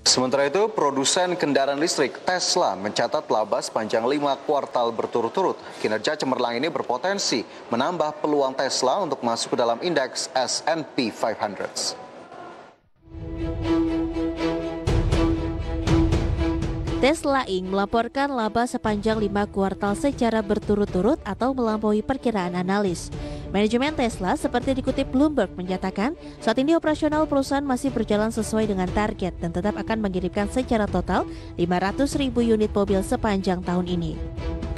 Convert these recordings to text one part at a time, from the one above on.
Sementara itu, produsen kendaraan listrik Tesla mencatat laba sepanjang lima kuartal berturut-turut. Kinerja cemerlang ini berpotensi menambah peluang Tesla untuk masuk ke dalam indeks S&P 500. Tesla Inc. melaporkan laba sepanjang lima kuartal secara berturut-turut atau melampaui perkiraan analis. Manajemen Tesla seperti dikutip Bloomberg menyatakan saat ini operasional perusahaan masih berjalan sesuai dengan target dan tetap akan mengirimkan secara total 500 ribu unit mobil sepanjang tahun ini.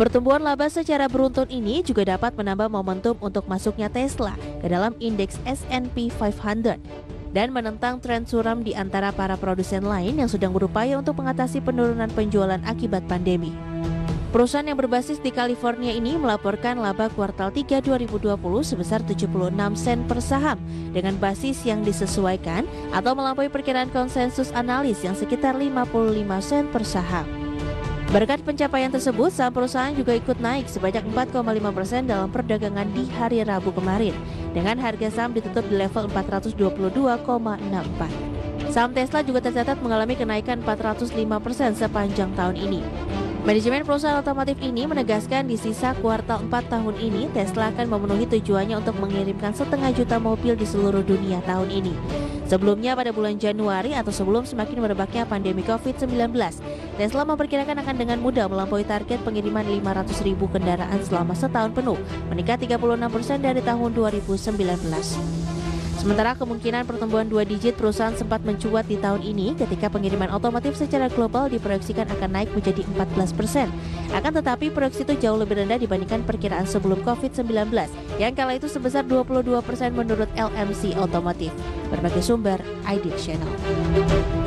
Pertumbuhan laba secara beruntun ini juga dapat menambah momentum untuk masuknya Tesla ke dalam indeks S&P 500 dan menentang tren suram di antara para produsen lain yang sedang berupaya untuk mengatasi penurunan penjualan akibat pandemi. Perusahaan yang berbasis di California ini melaporkan laba kuartal 3 2020 sebesar 76 sen per saham dengan basis yang disesuaikan atau melampaui perkiraan konsensus analis yang sekitar 55 sen per saham. Berkat pencapaian tersebut, saham perusahaan juga ikut naik sebanyak 4,5 persen dalam perdagangan di hari Rabu kemarin, dengan harga saham ditutup di level 422,64. Saham Tesla juga tercatat mengalami kenaikan 405 persen sepanjang tahun ini. Manajemen perusahaan otomotif ini menegaskan di sisa kuartal 4 tahun ini Tesla akan memenuhi tujuannya untuk mengirimkan setengah juta mobil di seluruh dunia tahun ini. Sebelumnya pada bulan Januari atau sebelum semakin merebaknya pandemi COVID-19, Tesla memperkirakan akan dengan mudah melampaui target pengiriman 500 ribu kendaraan selama setahun penuh, meningkat 36% persen dari tahun 2019. Sementara kemungkinan pertumbuhan dua digit perusahaan sempat mencuat di tahun ini ketika pengiriman otomotif secara global diproyeksikan akan naik menjadi 14 persen. Akan tetapi proyeksi itu jauh lebih rendah dibandingkan perkiraan sebelum COVID-19 yang kala itu sebesar 22 persen menurut LMC Otomotif. Berbagai sumber, ID Channel.